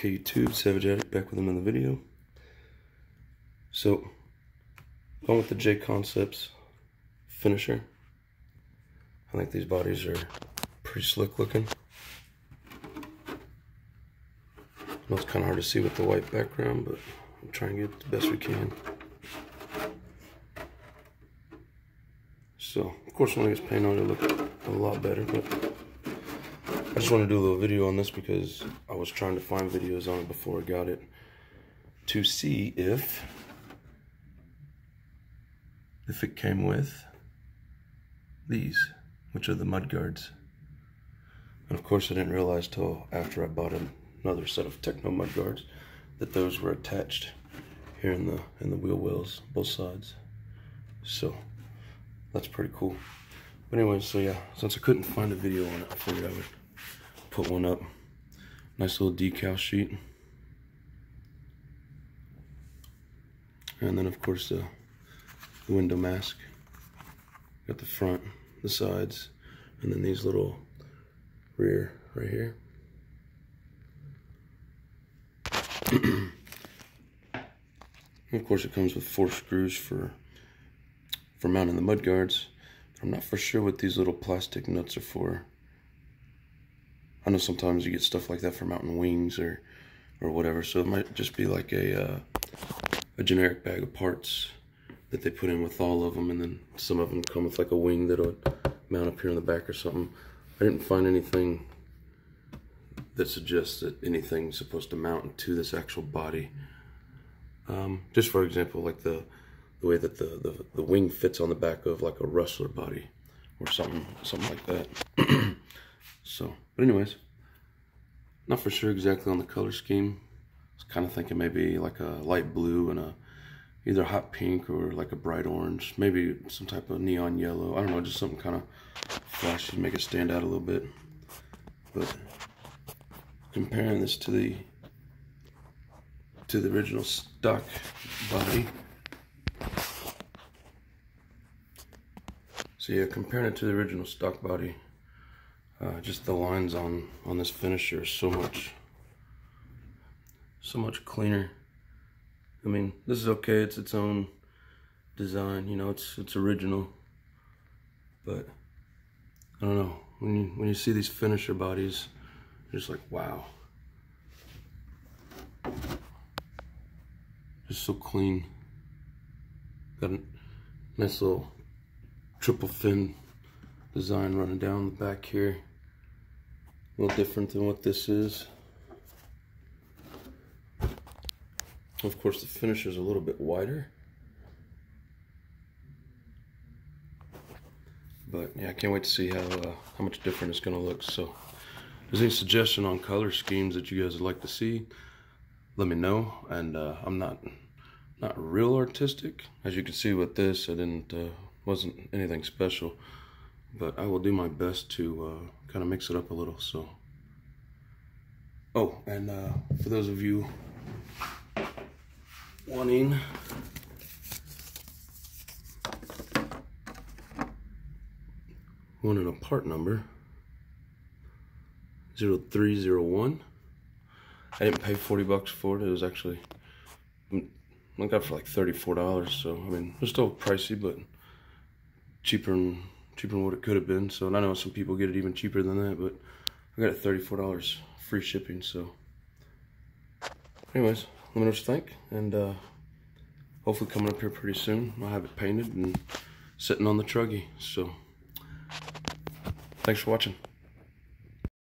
KU2, Savage Addict, back with another video. So, going with the JConcepts finisher. I think these bodies are pretty slick looking. Know it's kind of hard to see with the white background, but I'm trying to get the best we can. So, of course, when it gets paint on, it'll look a lot better, but just want to do a little video on this because I was trying to find videos on it before I got it to see if if it came with these, which are the mud guards. And of course I didn't realize till after I bought another set of Tekno mud guards that those were attached here in the in the wheel wells, both sides. So that's pretty cool. But anyway, so yeah, since I couldn't find a video on it, I figured I would put one up. Nice little decal sheet. And then of course the, the window mask. Got the front, the sides, and then these little rear right here. of course it comes with four screws for for mounting the mud guards. I'm not for sure what these little plastic nuts are for. I know sometimes you get stuff like that for mountain wings or or whatever, so it might just be like a uh, a generic bag of parts that they put in with all of them, and then some of them come with like a wing that'll mount up here in the back or something. I didn't find anything that suggests that anything's supposed to mount to this actual body. Um, just for example, like the the way that the, the, the wing fits on the back of like a rustler body or something something like that. so but anyways, not for sure exactly on the color scheme. I was kind of thinking maybe like a light blue and a either hot pink or like a bright orange. Maybe some type of neon yellow. I don't know, just something kind of flashy to make it stand out a little bit. But comparing this to the to the original stock body. So yeah, comparing it to the original stock body, uh, just the lines on on this finisher are so much so much cleaner. I mean this is okay. It's its own design you know it's it's original. But I don't know. When you when you see these finisher bodies you're just like wow. Just so clean. Got a nice little triple fin design running down the back here a little different than what this is. Of course, the finish is a little bit wider. But yeah, I can't wait to see how uh, how much different it's going to look. So, if there's any suggestion on color schemes that you guys would like to see, let me know. And uh, I'm not not real artistic, as you can see with this. I didn't uh, wasn't anything special but I will do my best to uh, kind of mix it up a little. So, oh, and uh, for those of you wanting wanting a part number 0301 I didn't pay 40 bucks for it it was actually I got for like $34 so I mean it was still pricey but cheaper than cheaper than what it could have been. So I know some people get it even cheaper than that, but I got it $34 free shipping. So anyways, let me know what you think. And uh, hopefully coming up here pretty soon, I'll have it painted and sitting on the truggy. So thanks for watching.